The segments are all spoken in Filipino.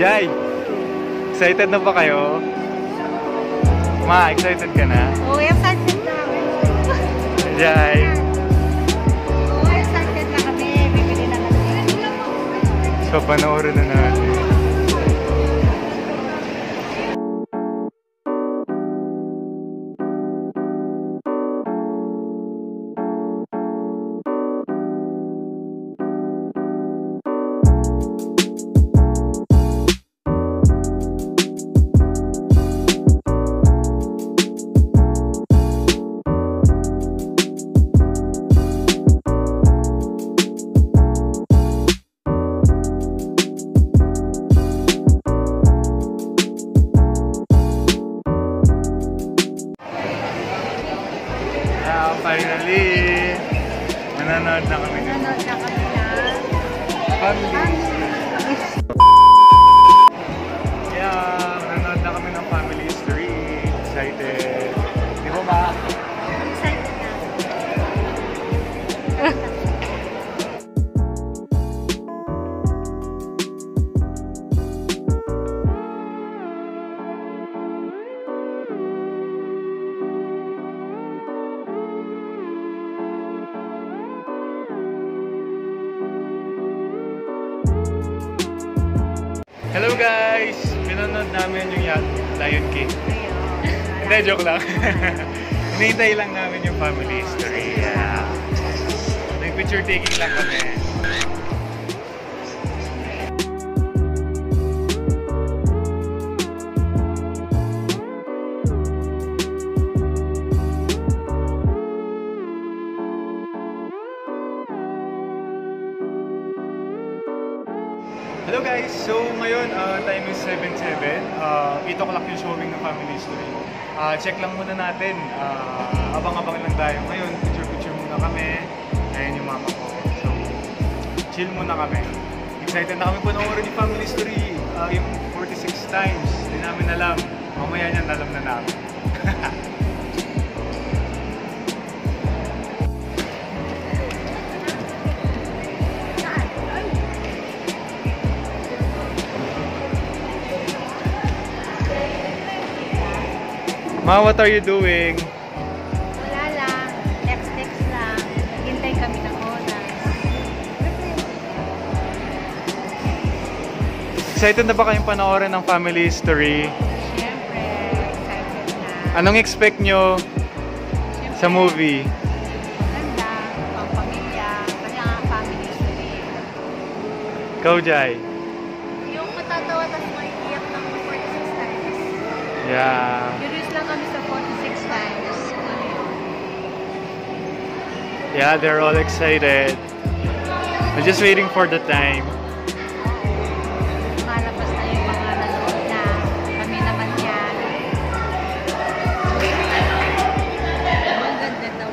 Jai, excited na ba kayo? Ma, excited ka na? Oo, oh, excited na kami. Jai. Oo, excited na kami. Bibili na kami. So, panoorin na natin. Yeah, finally! Nanonood na kami Nanonood na kami na. family. Yeah, Hello guys! Pinanood namin yung Lion King. Hindi, joke lang. Hinihintay lang namin yung family history. Yeah. Nag-picture taking lang kami. So ngayon, uh, time is 7.7. Uh, 8 o'clock yung showing ng Family History. Uh, check lang muna natin. Uh, abang-abang lang tayo. Ngayon, picture-picture muna kami. Ayan yung mama ko. So, chill muna kami. Excited na kami panoorin yung Family History. Uh, yung 46 times. Hindi namin alam. Mamaya niyan, alam na namin. Ma, what are you doing? Wala lang. Text-text lang. Naghintay kami ng oras. Excited na ba kayong panoorin ng Family History? Siyempre, excited na. Anong expect nyo Siyempre, sa movie? Ganda, pang pamilya, kanya family story. Ikaw, Jai? Yung matatawa tapos maiiyak ng 46 times. Yeah. Curious lang kami sa 46 times. Ano yun? Yeah, they're all excited. I'm just waiting for the time. Malabas na yung mga nanood na. Kami naman yan. Ang ganda daw.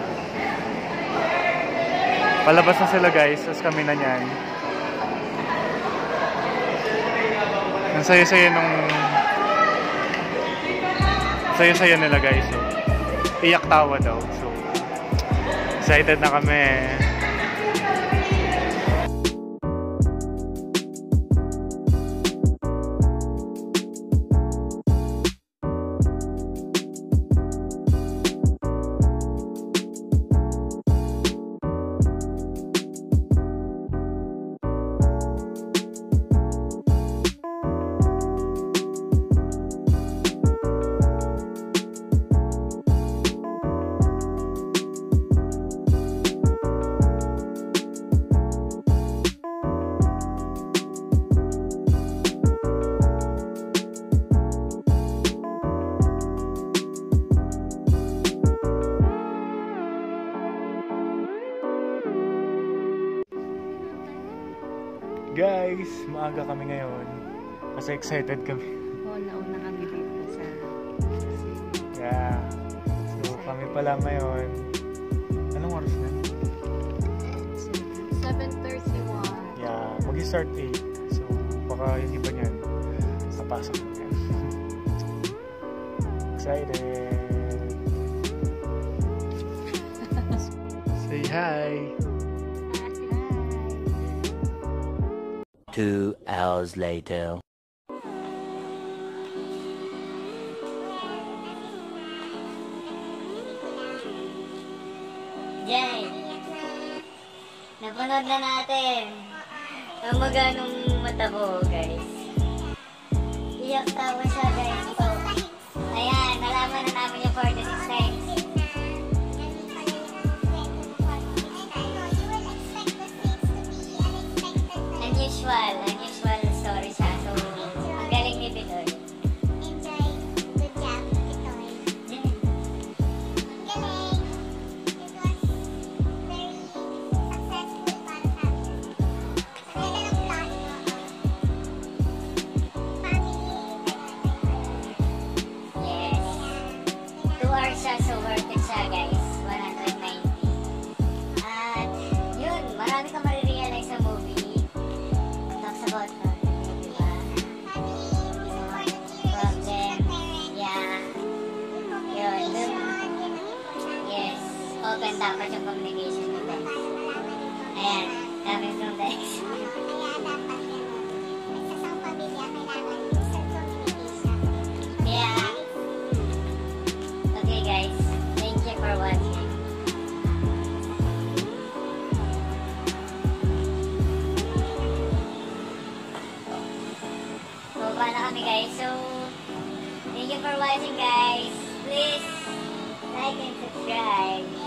Palabas na sila guys, tapos kami na niyan. Ang saya-saya nung... Saya-saya nila guys. So, iyak tawa daw. So, excited na kami. Guys, maaga kami ngayon. Kasi excited kami. Oo, nauna kami dito sa... Yeah. So, kami pala ngayon. Anong oras na? 7.31. Yeah, mag-start 8. So, baka yung iba niyan, sa pasok na yan. Excited! Say hi! Two hours later. Jay, napanood na natin ang maganong mata mo, guys. Iyak tawa siya, guys. Coming from the ex. Yeah. Okay, guys. Thank you for watching. Baba na kami, guys. So, thank you for watching, guys. Please like and subscribe.